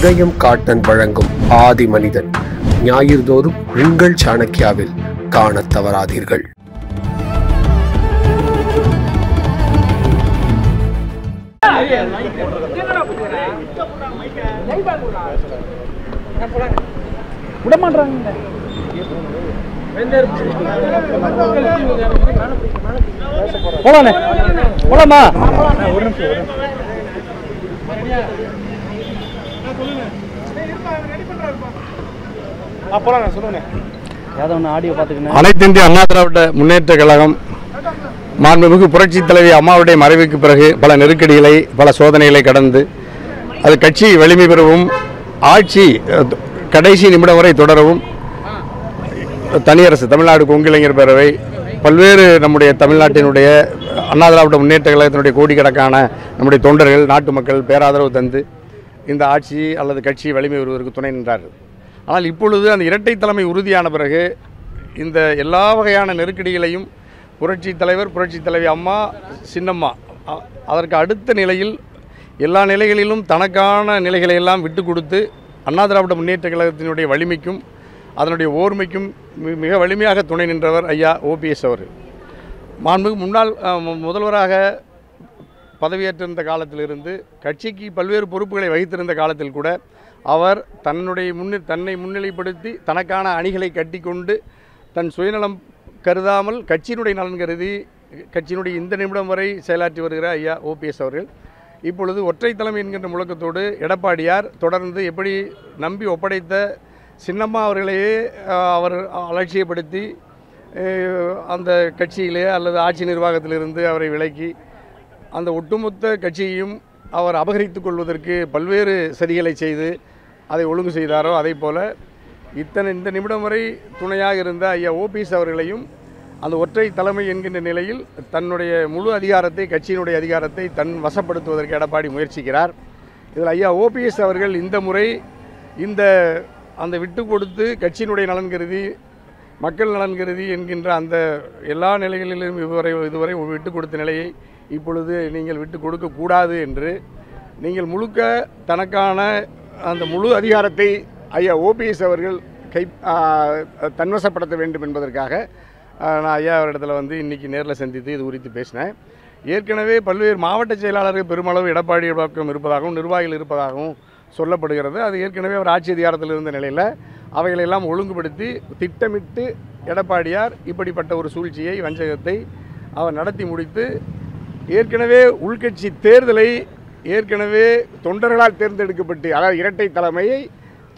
உதயம் காட்டன் வழங்கும் ஆதி மனிதன். ஞாயிறுதோறும் உங்கள் சாணக்கியாவில் காண தவறாதீர்கள். விடமாட்டாங்க போலாண்ணே போலாமா? ஒரு நிமிஷம் ஆடியோ பார்த்துக்கணும். அனைத்து இந்திய அண்ணா திராவிட முன்னேற்ற கழகம் மாண்புமிகு புரட்சித் தலைவி அம்மாவுடைய மறைவுக்கு பிறகு பல நெருக்கடிகளை பல சோதனைகளை கடந்து அது கட்சி வலிமை பெறவும் ஆட்சி கடைசி நிமிடம் வரை தொடரவும் தனியரசு தமிழ்நாடு கொங்கிளைஞர் பேரவை பல்வேறு நம்முடைய தமிழ்நாட்டினுடைய அண்ணா திராவிட முன்னேற்ற கழகத்தினுடைய கோடிக்கணக்கான நம்முடைய தொண்டர்கள் நாட்டு மக்கள் பேராதரவு தந்து இந்த ஆட்சி அல்லது கட்சி வலிமை வருவதற்கு துணை நின்றார்கள். ஆனால் இப்பொழுது அந்த இரட்டை தலைமை உறுதியான பிறகு இந்த எல்லா வகையான நெருக்கடிகளையும் புரட்சி தலைவர் புரட்சி தலைவி அம்மா சின்னம்மா அதற்கு அடுத்த நிலையில் எல்லா நிலைகளிலும் தனக்கான நிலைகளை எல்லாம் விட்டு கொடுத்து அண்ணா திராவிட முன்னேற்ற கழகத்தினுடைய வலிமைக்கும் அதனுடைய ஓர்மைக்கும் மிக வலிமையாக துணை நின்றவர் ஐயா ஓபிஎஸ் அவர்கள். மாண்புமிகு முன்னாள் முதல்வராக பதவியேற்றிருந்த காலத்திலிருந்து கட்சிக்கு பல்வேறு பொறுப்புகளை வகித்திருந்த காலத்தில் கூட அவர் தன்னுடைய முன்னி தன்னை முன்னிலைப்படுத்தி தனக்கான அணிகளை கட்டிக்கொண்டு தன் சுயநலம் கருதாமல் கட்சியினுடைய நலன் கருதி கட்சியினுடைய இந்த நிமிடம் வரை செயலாற்றி வருகிறார் ஐயா ஓபிஎஸ் அவர்கள். இப்பொழுது ஒற்றை தலைமை என்கின்ற முழக்கத்தோடு எடப்பாடியார் தொடர்ந்து எப்படி நம்பி ஒப்படைத்த சின்னம்மா அவர்களையே அவர் அலட்சியப்படுத்தி அந்த கட்சியிலே அல்லது ஆட்சி நிர்வாகத்திலிருந்து அவரை விலக்கி அந்த ஒட்டுமொத்த கட்சியையும் அவர் அபகரித்து கொள்வதற்கு பல்வேறு சதிகளை செய்து அதை ஒழுங்கு செய்தாரோ அதே போல் இத்தனை இந்த நிமிடம் வரை துணையாக இருந்த ஐயா ஓபிஎஸ் அவர்களையும் அந்த ஒற்றை தலைமை என்கின்ற நிலையில் தன்னுடைய முழு அதிகாரத்தை கட்சியினுடைய அதிகாரத்தை தன் வசப்படுத்துவதற்கு எடப்பாடி முயற்சிக்கிறார். இதில் ஐயா ஓபிஎஸ் அவர்கள் இந்த முறை இந்த அந்த விட்டு கொடுத்து கட்சியினுடைய நலன் கருதி மக்கள் நலன் கருதி என்கின்ற அந்த எல்லா நிலைகளிலும் இதுவரை இதுவரை விட்டு கொடுத்த நிலையை இப்பொழுது நீங்கள் விட்டு கொடுக்கக்கூடாது என்று நீங்கள் முழுக்க தனக்கான அந்த முழு அதிகாரத்தை ஐயா ஓபிஎஸ் அவர்கள் கை தன்வசப்படுத்த வேண்டும் என்பதற்காக நான் ஐயா அவரிடத்துல வந்து இன்றைக்கி நேரில் சந்தித்து இது குறித்து பேசினேன். ஏற்கனவே பல்வேறு மாவட்ட செயலாளர்கள் பெருமளவு எடப்பாடி பக்கம் இருப்பதாகவும் நிர்வாகிகள் இருப்பதாகவும் சொல்லப்படுகிறது. அது ஏற்கனவே அவர் ஆட்சி அதிகாரத்தில் இருந்த நிலையில் அவைகளெல்லாம் ஒழுங்குபடுத்தி திட்டமிட்டு எடப்பாடியார் இப்படிப்பட்ட ஒரு சூழ்ச்சியை வஞ்சகத்தை அவர் நடத்தி முடித்து ஏற்கனவே உள்கட்சி தேர்தலை ஏற்கனவே தொண்டர்களால் தேர்ந்தெடுக்கப்பட்டு அதாவது இரட்டை தலைமையை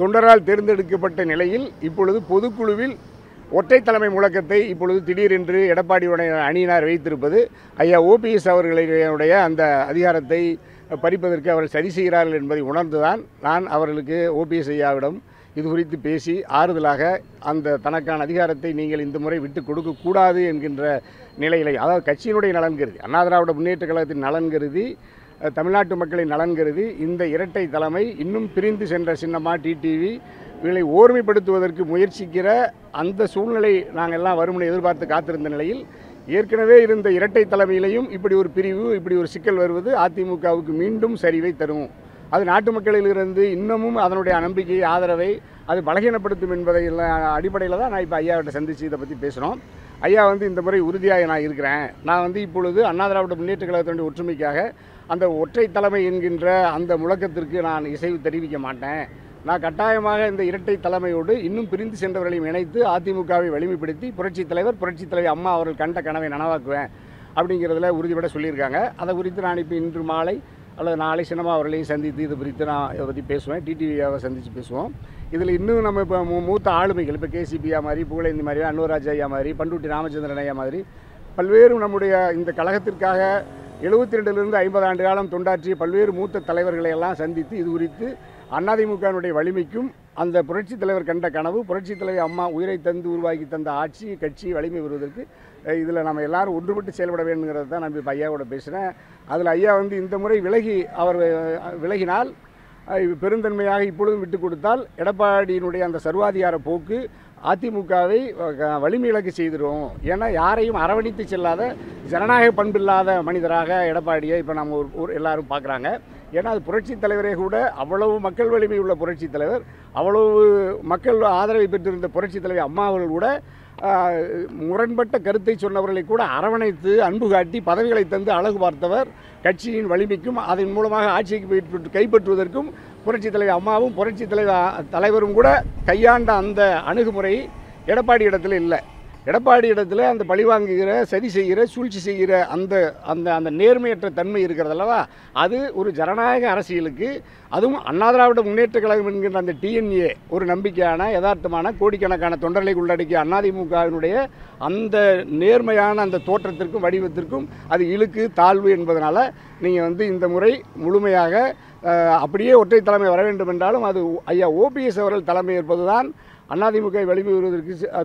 தொண்டரால் தேர்ந்தெடுக்கப்பட்ட நிலையில் இப்பொழுது பொதுக்குழுவில் ஒற்றை தலைமை முழக்கத்தை இப்பொழுது திடீரென்று எடப்பாடியுடைய அணியினார் வைத்திருப்பது ஐயா ஓபிஎஸ் அவர்களுடைய அந்த அதிகாரத்தை பறிப்பதற்கு அவர்கள் சரி செய்கிறார்கள் என்பதை உணர்ந்துதான் நான் அவர்களுக்கு ஓபிஎஸ் ஐயாவிடம் இது குறித்து பேசி ஆறுதலாக அந்த தனக்கான அதிகாரத்தை நீங்கள் இந்த முறை விட்டு கொடுக்கக்கூடாது என்கின்ற நிலையிலே அதாவது கட்சியினுடைய நலன் கருதி அண்ணா திராவிட முன்னேற்ற கழகத்தின் நலன் கருதி தமிழ்நாட்டு மக்களின் நலன் கருதி இந்த இரட்டை தலைமை இன்னும் பிரிந்து சென்ற சின்னமா டிடிவி இவர்களை ஓர்மைப்படுத்துவதற்கு முயற்சிக்கிற அந்த சூழ்நிலை நாங்கள் எல்லாம் வரும்னு எதிர்பார்த்து காத்திருந்த நிலையில் ஏற்கனவே இருந்த இரட்டை தலைமையிலையும் இப்படி ஒரு பிரிவு இப்படி ஒரு சிக்கல் வருவது அதிமுகவுக்கு மீண்டும் சரிவை தரும். அது நாட்டு மக்களிலிருந்து இன்னமும் அதனுடைய நம்பிக்கை ஆதரவை அது பலகீனப்படுத்தும் என்பதை அடிப்படையில் தான் நான் இப்போ ஐயாவிட்ட சந்தித்து இதை பற்றி பேசுகிறோம் ஐயா வந்து இந்த முறை உறுதியாக நான் இருக்கிறேன். நான் வந்து இப்பொழுது அண்ணா திராவிட முன்னேற்ற கழகத்தினுடைய ஒற்றுமைக்காக அந்த ஒற்றை தலைமை என்கின்ற அந்த முழக்கத்திற்கு நான் இசைவு தெரிவிக்க மாட்டேன். நான் கட்டாயமாக இந்த இரட்டை தலைமையோடு இன்னும் பிரிந்து சென்றவர்களையும் இணைத்து அதிமுகவை வலிமைப்படுத்தி புரட்சித் தலைவர் புரட்சித் தலைவி அம்மா அவர்கள் கண்ட கனவை நனவாக்குவேன் அப்படிங்கிறதுல உறுதிபட சொல்லியிருக்காங்க. அதை குறித்து நான் இப்போ இன்று மாலை அல்லது நாளை சினிமா அவர்களையும் சந்தித்து இது குறித்து நான் இதை பற்றி பேசுவேன். டிடிவியாவை சந்தித்து பேசுவோம். இதில் இன்னும் நம்ம இப்போ மூ- மூத்த ஆளுமைகள் இப்போ கேசிபியா மாதிரி புகழேந்தி மாதிரி அன்வராஜ் ஐயா மாதிரி பண்டூட்டி ராமச்சந்திரன் ஐயா மாதிரி பல்வேறு நம்முடைய இந்த கழகத்திற்காக எழுபத்தி ரெண்டுலேருந்து ஐம்பது ஆண்டு காலம் தொண்டாற்றிய பல்வேறு மூத்த தலைவர்களை எல்லாம் சந்தித்து இது குறித்து அதிமுகவினுடைய வலிமைக்கும் அந்த புரட்சித் தலைவர் கண்ட கனவு புரட்சித் தலைவர் அம்மா உயிரை தந்து உருவாக்கி தந்த ஆட்சி கட்சி வலிமை வருவதற்கு இதில் நம்ம எல்லாரும் ஒன்றுபட்டு செயல்பட வேண்டுங்கிறத தான் நான் இப்போ ஐயாவோட பேசுகிறேன் அதில் ஐயா வந்து இந்த முறை விலகி அவர் விலகினால் பெருந்தன்மையாக இப்பொழுதும் விட்டு கொடுத்தால் எடப்பாடியினுடைய அந்த சர்வாதிகார போக்கு அதிமுகவை வலிமை இழக்க செய்திருவோம் ஏன்னா யாரையும் அரவணைத்து செல்லாத ஜனநாயக பண்பில்லாத மனிதராக எடப்பாடியை இப்போ நம்ம ஒரு எல்லாரும் பார்க்குறாங்க ஏன்னா அது புரட்சி தலைவரே கூட அவ்வளவு மக்கள் வலிமை உள்ள புரட்சி தலைவர். அவ்வளவு மக்கள் ஆதரவை பெற்றிருந்த புரட்சி தலைவர் அம்மா அவர்கள் கூட முரண்பட்ட கருத்தை சொன்னவர்களை கூட அரவணைத்து அன்பு காட்டி பதவிகளை தந்து அழகு பார்த்தவர் கட்சியின் வலிமைக்கும் அதன் மூலமாக ஆட்சிக்கு கைப்பற்றுவதற்கும் புரட்சி தலைவர் அம்மாவும் புரட்சி தலைவர் தலைவரும் கூட கையாண்ட அந்த அணுகுமுறை எடப்பாடி இடத்துல இல்லை. எடப்பாடி இடத்துல அந்த பழிவாங்குகிற சரி செய்கிற சூழ்ச்சி செய்கிற அந்த அந்த அந்த நேர்மையற்ற தன்மை இருக்கிறதல்லவா அது ஒரு ஜனநாயக அரசியலுக்கு அதுவும் அண்ணா திராவிட முன்னேற்ற கழகம் என்கின்ற அந்த டிஎன்ஏ ஒரு நம்பிக்கையான யதார்த்தமான கோடிக்கணக்கான தொண்டர்களை உள்ளடக்கிய அதிமுகவினுடைய அந்த நேர்மையான அந்த தோற்றத்திற்கும் வடிவத்திற்கும் அது இழுக்கு தாழ்வு என்பதனால் நீங்கள் வந்து இந்த முறை முழுமையாக அப்படியே ஒற்றை தலைமை வர வேண்டும் என்றாலும் அது ஐயா ஓபிஎஸ் அவர்கள் தலைமை இருப்பதுதான் தான் அதிமுக வலிமை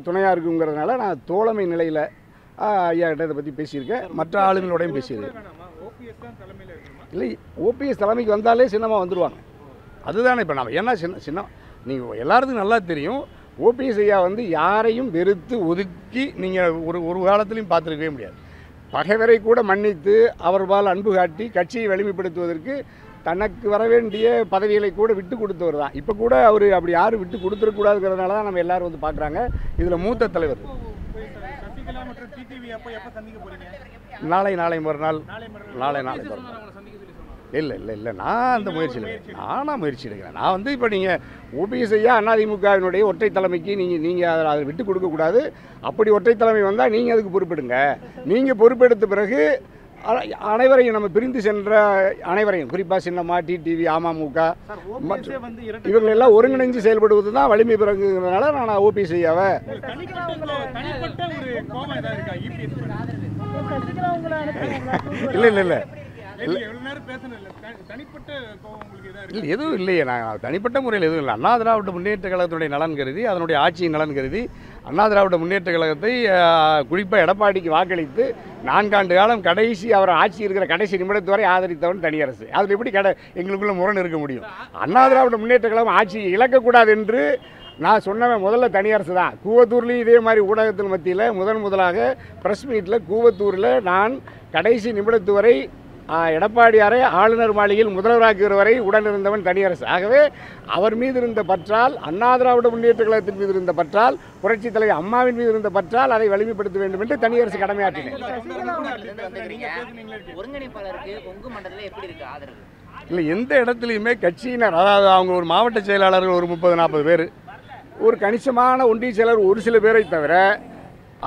துணையாக இருக்குங்கிறதுனால நான் தோழமை நிலையில் ஐயா கிட்ட இதை பற்றி பேசியிருக்கேன். மற்ற ஆளுங்களோடையும் பேசியிருக்கேன். இல்லை ஓபிஎஸ் தலைமைக்கு வந்தாலே சின்னமாக வந்துடுவாங்க அதுதானே இப்போ நம்ம ஏன்னா சின்ன சின்ன நீங்கள் எல்லாருக்கும் நல்லா தெரியும் ஓபிஎஸ் ஐயா வந்து யாரையும் வெறுத்து ஒதுக்கி நீங்கள் ஒரு ஒரு காலத்துலையும் பார்த்துருக்கவே முடியாது. பகைவரை கூட மன்னித்து அவர்பால் அன்பு காட்டி கட்சியை வலிமைப்படுத்துவதற்கு தனக்கு வர வேண்டிய பதவிகளை கூட விட்டு கொடுத்தவர் தான். இப்போ கூட அவர் அப்படி யாரும் விட்டு கொடுத்துடக்கூடாதுங்கிறதுனால தான் நம்ம எல்லாரும் வந்து பார்க்குறாங்க. இதில் மூத்த தலைவர். நாளை நாளை மறுநாள். நாளை நாளை நாளை மறுநாள். இல்லை இல்லை இல்லை. நான் அந்த முயற்சியில் நானாக முயற்சி எடுக்கிறேன். நான் வந்து இப்போ நீங்கள் ஓபிஎஸ் ஐயா அதிமுகவினுடைய ஒற்றை தலைமைக்கு நீங்கள் நீங்கள் அதை அதை விட்டு கொடுக்கக்கூடாது. அப்படி ஒற்றை தலைமை வந்தால் நீங்கள் அதுக்கு பொறுப்பெடுங்க. நீங்கள் பொறுப்பெடுத்த பிறகு அனைவரையும் நம்ம பிரிந்து சென்ற அனைவரையும். குறிப்பாக சின்னம்மா டிடிவி அமமுக இவர்கள் எல்லாம் ஒருங்கிணைஞ்சு செயல்படுவது தான் வலிமை பிறகுங்கிறதுனால நான் ஓபிஎஸ் ஐயாவை இல்லை இல்லை இல்லை. தனிப்பட்ட இல்லை எதுவும் இல்லையே. நான் தனிப்பட்ட முறையில் எதுவும் இல்லை. அண்ணா திராவிட முன்னேற்ற கழகத்தினுடைய நலன் கருதி அதனுடைய ஆட்சியின் நலன் கருதி அண்ணா திராவிட முன்னேற்ற கழகத்தை குறிப்பாக எடப்பாடிக்கு வாக்களித்து நான்காண்டு காலம் கடைசி அவர் ஆட்சி இருக்கிற கடைசி நிமிடத்து வரை ஆதரித்தவன் தனியரசு. அதில் எப்படி கடை எங்களுக்குள்ள முரண் இருக்க முடியும்? அண்ணா திராவிட முன்னேற்ற கழகம் ஆட்சியை இழக்கக்கூடாது என்று நான் சொன்னவன் முதல்ல தனியரசு தான். கூவத்தூர்லேயும் இதே மாதிரி ஊடகத்தின் மத்தியில் முதன் முதலாக ப்ரெஸ் மீட்டில் கூவத்தூரில் நான் கடைசி நிமிடத்து வரை எடப்பாடியாரை ஆளுநர் மாளிகையில் முதல்வராக்குகிற வரை உடனிருந்தவன் தனியரசு. ஆகவே அவர் மீது இருந்த பற்றால் அண்ணா திராவிட முன்னேற்ற கழகத்தின் மீது இருந்த பற்றால் புரட்சித் தலைவர் அம்மாவின் மீது இருந்த பற்றால் அதை வலிமைப்படுத்த வேண்டும் என்று தனியரசு கடமையாற்றினேன் இல்லை எந்த இடத்துலையுமே கட்சியினர் அதாவது அவங்க ஒரு மாவட்ட செயலாளர்கள் ஒரு முப்பது நாற்பது பேர். ஒரு கணிசமான ஒன்றிய செயலர் ஒரு சில பேரை தவிர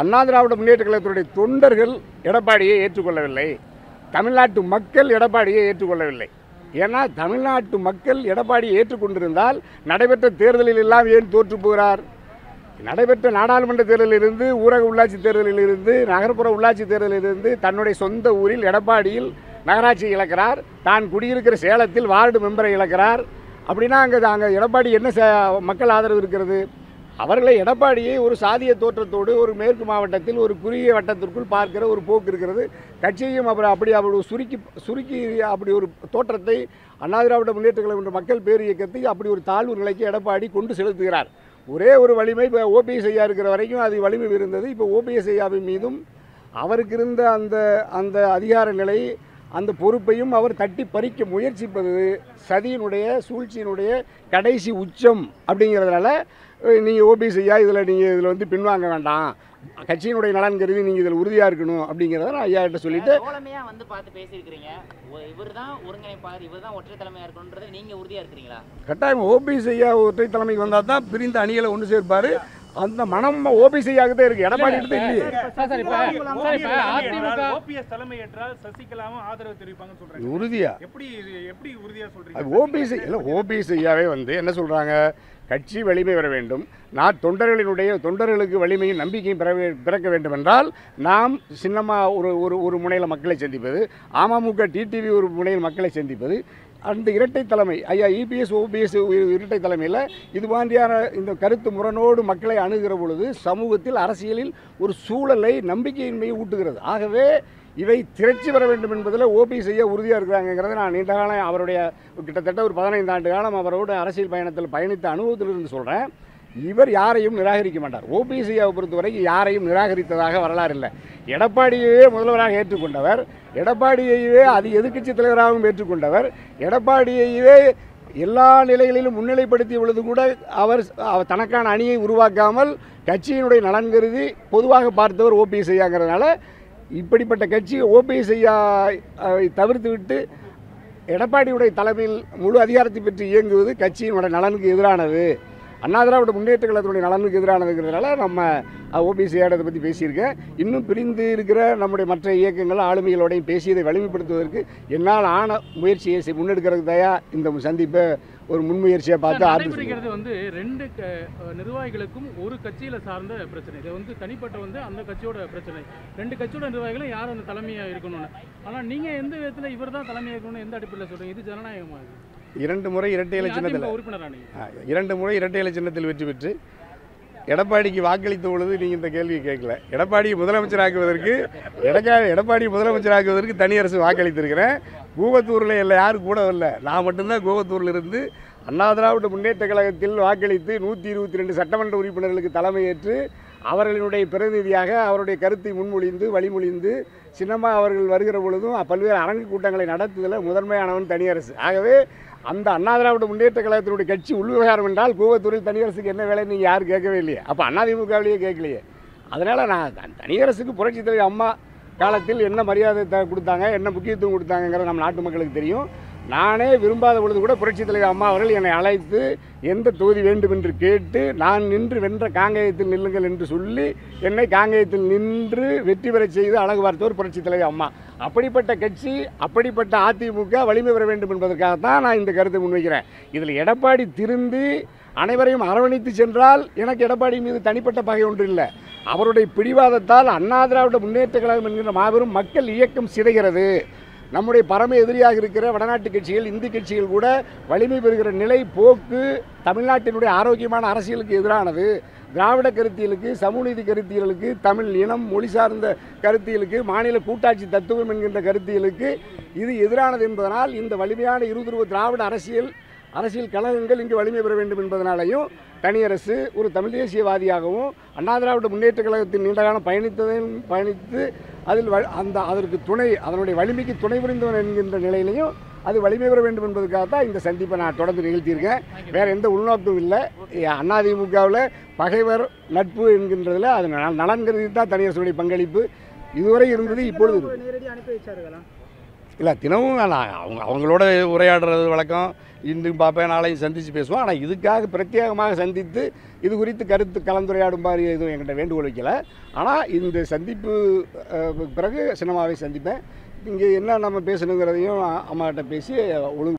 அண்ணா திராவிட முன்னேற்ற கழகத்தினுடைய தொண்டர்கள் எடப்பாடியை ஏற்றுக்கொள்ளவில்லை. தமிழ்நாட்டு மக்கள் எடப்பாடியை ஏற்றுக்கொள்ளவில்லை. ஏன்னா தமிழ்நாட்டு மக்கள் எடப்பாடியை ஏற்றுக்கொண்டிருந்தால் நடைபெற்ற தேர்தலில் எல்லாம் ஏன் தோற்று போகிறார்? நடைபெற்ற நாடாளுமன்ற தேர்தலிலிருந்து ஊரக உள்ளாட்சி தேர்தலிலிருந்து நகர்ப்புற உள்ளாட்சி தேர்தலிலிருந்து தன்னுடைய சொந்த ஊரில் எடப்பாடியில் நகராட்சி இழக்கிறார். தான் குடியிருக்கிற சேலத்தில் வார்டு மெம்பரை இழக்கிறார். அப்படின்னா அங்கே அங்கே எடப்பாடி என்ன மக்கள் ஆதரவு இருக்கிறது? அவர்களை எடப்பாடியை ஒரு சாதிய தோற்றத்தோடு ஒரு மேற்கு மாவட்டத்தில் ஒரு குறுகிய வட்டத்திற்குள் பார்க்கிற ஒரு போக்கு இருக்கிறது. கட்சியையும் அப்புறம் அப்படி அவர் சுருக்கி சுருக்கி அப்படி ஒரு தோற்றத்தை அண்ணா திராவிட முன்னேற்ற கழகம் மக்கள் பேர் இயக்கத்தை அப்படி ஒரு தாழ்வு நிலைக்கு எடப்பாடி கொண்டு செலுத்துகிறார். ஒரே ஒரு வலிமை இப்போ ஓபிஎஸ் ஐயா இருக்கிற வரைக்கும் அது வலிமை இருந்தது. இப்போ ஓபிஎஸ் ஐயாவின் மீதும் அவருக்கு இருந்த அந்த அந்த அதிகார நிலை அந்த பொறுப்பையும் அவர் தட்டி பறிக்க முயற்சிப்பது சதியினுடைய சூழ்ச்சியினுடைய கடைசி உச்சம் அப்படிங்கிறதுனால நீங்கள் ஓபிஎஸ் ஐயா இதில் நீங்கள் இதில் வந்து பின்வாங்க வேண்டாம். கட்சியினுடைய நலன் கருதி நீங்கள் இதில் உறுதியாக இருக்கணும் அப்படிங்கிறத நான் ஐயா கிட்ட சொல்லிட்டு வந்து பார்த்து பேசியிருக்கிறீங்க. இவர் தான் ஒருங்கிணைப்பாளர் இவர் தான் ஒற்றை தலைமையா இருக்கணுன்றது நீங்க உறுதியா இருக்கிறீங்களா? கட்டாயம் ஓபிஎஸ் ஐயா ஒற்றை தலைமைக்கு வந்தால் தான் பிரிந்த அணிகளை ஒன்று சேர்ப்பார். அந்த மனம் ஓபிஎஸ் ஐயாவுக்கு தான் இருக்குது எடப்பாடி கிட்ட இல்லையே. சார் சார் இப்போ சார் இப்போ அதிமுக ஓபிஎஸ் தலைமை ஏற்றால் சசிகலாவும் ஆதரவு தெரிவிப்பாங்கன்னு சொல்றாங்க. உறுதியா? எப்படி எப்படி உறுதியா சொல்றீங்க? அது ஓபிஎஸ் இல்லை ஓபிஎஸ் ஐயாவே வந்து என்ன சொல்கிறாங்க கட்சி வலிமை பெற வேண்டும். நான் தொண்டர்களினுடைய தொண்டர்களுக்கு வலிமையும் நம்பிக்கையும் பிற பிறக்க வேண்டும் என்றால் நாம் சின்னமாக ஒரு ஒரு ஒரு முனையில் மக்களை சந்திப்பது அமமுக டிடிவி ஒரு முனையில் மக்களை சந்திப்பது அந்த இரட்டை தலைமை ஐயா இபிஎஸ் ஓபிஎஸ் இரட்டை தலைமையில் இது மாதிரியான இந்த கருத்து முரணோடு மக்களை அணுகிற பொழுது சமூகத்தில் அரசியலில் ஒரு சூழலை நம்பிக்கையின்மையை ஊட்டுகிறது. ஆகவே இவை திரட்சி வர வேண்டும் என்பதில் ஓபிஎஸ் ஐயா உறுதியாக இருக்கிறாங்கிறத நான் நீண்ட காலம் அவருடைய கிட்டத்தட்ட ஒரு பதினைந்து ஆண்டு காலம் அவரோட அரசியல் பயணத்தில் பயணித்த அனுபவத்திலிருந்து சொல்கிறேன் இவர் யாரையும் நிராகரிக்க மாட்டார். ஓபிசியை பொறுத்தவரைக்கும் யாரையும் நிராகரித்ததாக வரலாறு இல்லை. எடப்பாடியையே முதல்வராக ஏற்றுக்கொண்டவர் எடப்பாடியையே அது எதிர்க்கட்சி தலைவராகவும் ஏற்றுக்கொண்டவர் எடப்பாடியையே எல்லா நிலைகளிலும் முன்னிலைப்படுத்திய பொழுது கூட அவர் அவர் தனக்கான அணியை உருவாக்காமல் கட்சியினுடைய நலன் கருதி பொதுவாக பார்த்தவர் ஓபிஎஸ் ஐயாங்கிறதுனால இப்படிப்பட்ட கட்சி ஓபிஎஸ் ஐயா தவிர்த்து விட்டு எடப்பாடியுடைய தலைமையில் முழு அதிகாரத்தை பெற்று இயங்குவது கட்சியினுடைய நலனுக்கு எதிரானது. அண்ணா திராவிட முன்னேற்ற கழகத்தினுடைய நலனுக்கு எதிரானதுங்கிறதுனால நம்ம ஓபிசி இடத்தை பற்றி பேசியிருக்கேன். இன்னும் பிரிந்து இருக்கிற நம்முடைய மற்ற இயக்கங்கள் ஆளுமைகளோடையும் பேசி இதை வலிமைப்படுத்துவதற்கு என்னால் ஆன முயற்சியை செய்- முன்னெடுக்கிறதுக்கு தயா இந்த சந்திப்பை ஒரு முன்முயற்சியை பார்த்து ஆர்டர் நடைபெறுகிறது வந்து ரெண்டு க- நிர்வாகிகளுக்கும் ஒரு கட்சியில சார்ந்த பிரச்சனை. இது வந்து தனிப்பட்ட வந்து அந்த கட்சியோட பிரச்சனை. ரெண்டு கட்சியோட நிர்வாகிகளும் யார் அந்த தலைமையா இருக்கணும்னு. ஆனா நீங்க எந்த விதத்துல இவர் தான் தலைமையா இருக்கணும்னு எந்த அடிப்படையில் சொல்றீங்க? இது ஜனநாயகமா இது? இரண்டு முறை இரட்டை இலை சின்னத்தில். இரண்டு முறை இரட்டை இலை சின்னத்தில் வெற்றி பெற்று எடப்பாடிக்கு வாக்களித்த பொழுது நீங்கள் இந்த கேள்வியை கேட்கல. எடப்பாடியை முதலமைச்சராக்குவதற்கு எடக்கா எடப்பாடி முதலமைச்சராக்குவதற்கு தனி அரசு வாக்களித்திருக்கிறேன். கூவத்தூரில் இல்லை யாரும் கூட இல்லை நான் மட்டும்தான் கூவத்தூரில் இருந்து அண்ணா திராவிட முன்னேற்ற கழகத்தில் வாக்களித்து நூற்றி இருபத்தி ரெண்டு சட்டமன்ற உறுப்பினர்களுக்கு தலைமையேற்று அவர்களினுடைய பிரதிநிதியாக அவருடைய கருத்தை முன்மொழிந்து வழிமொழிந்து சின்னம்மா அவர்கள் வருகிற பொழுதும் பல்வேறு அரங்கு கூட்டங்களை நடத்துதல முதன்மையானவன் தனியரசு ஆகவே அந்த அண்ணா திராவிட முன்னேற்ற கழகத்தினுடைய கட்சி உள்விவகாரம் என்றால் கூவத்தூரில் தனியரசுக்கு என்ன வேலை நீங்கள் யாரும் கேட்கவே இல்லையே. அப்போ அதிமுகவிலேயே கேட்கலையே. அதனால் நான் தனியரசுக்கு புரட்சி தலைவர் அம்மா காலத்தில் என்ன மரியாதை த கொடுத்தாங்க என்ன முக்கியத்துவம் கொடுத்தாங்கங்கிறது நம்ம நாட்டு மக்களுக்கு தெரியும். நானே விரும்பாத பொழுது கூட புரட்சித் தலைவர் அம்மா அவர்கள் என்னை அழைத்து எந்த தொகுதி வேண்டும் என்று கேட்டு நான் நின்று வென்ற காங்கேயத்தில் நில்லுங்கள் என்று சொல்லி என்னை காங்கேயத்தில் நின்று வெற்றி பெறச் செய்து அழகு பார்த்தவர் புரட்சித் தலைவர் அம்மா. அப்படிப்பட்ட கட்சி அப்படிப்பட்ட அதிமுக வலிமை பெற வேண்டும் என்பதற்காகத்தான் நான் இந்த கருத்தை முன்வைக்கிறேன். இதில் எடப்பாடி திருந்து அனைவரையும் அரவணைத்து சென்றால் எனக்கு எடப்பாடி மீது தனிப்பட்ட பகை ஒன்று இல்லை. அவருடைய பிடிவாதத்தால் அண்ணா திராவிட முன்னேற்ற கழகம் என்கிற மாபெரும் மக்கள் இயக்கம் சிதைகிறது. நம்முடைய பரம எதிரியாக இருக்கிற வடநாட்டு கட்சிகள் இந்தி கட்சிகள் கூட வலிமை பெறுகிற நிலை போக்கு தமிழ்நாட்டினுடைய ஆரோக்கியமான அரசியலுக்கு எதிரானது. திராவிட கருத்தியலுக்கு சமூகநீதி கருத்தியலுக்கு தமிழ் இனம் மொழி சார்ந்த கருத்தியலுக்கு மாநில கூட்டாட்சி தத்துவம் என்கின்ற கருத்தியலுக்கு இது எதிரானது என்பதனால் இந்த வலிமையான இருபது திராவிட அரசியல் அரசியல் கழகங்கள் இங்கு வலிமை பெற வேண்டும் என்பதனாலையும் தனியரசு ஒரு தமிழ் தேசியவாதியாகவும் அண்ணா திராவிட முன்னேற்ற கழகத்தின் நீண்டகாலம் பயணித்ததையும் பயணித்து அதில் வ- அந்த அதற்கு துணை அதனுடைய வலிமைக்கு துணை புரிந்தவன் என்கின்ற நிலையிலையும் அது வலிமை பெற வேண்டும் என்பதற்காக தான் இந்த சந்திப்பை நான் தொடர்ந்து நிகழ்த்தியிருக்கேன். வேறு எந்த உள்நோக்கமும் இல்லை. அதிமுகவில் பகைவர் நட்பு என்கின்றதில் அது ந- நலன் கருதி தான் தனியரசுடைய பங்களிப்பு இதுவரை இருந்தது இப்பொழுது இல்லை தினமும் நான் அவங்க அவங்களோட உரையாடுறது வழக்கம். இன்றும் பார்ப்பேன் நாளையும் சந்தித்து பேசுவோம். ஆனால் இதுக்காக பிரத்யேகமாக சந்தித்து இது குறித்து கருத்து கலந்துரையாடும் மாதிரி எதுவும் என்கிட்ட வேண்டுகோள் வைக்கலை. ஆனால் இந்த சந்திப்பு பிறகு சினிமாவை சந்திப்பேன். இங்கே என்ன நம்ம பேசணுங்கிறதையும் அம்மாகிட்ட பேசி ஒழுங்கு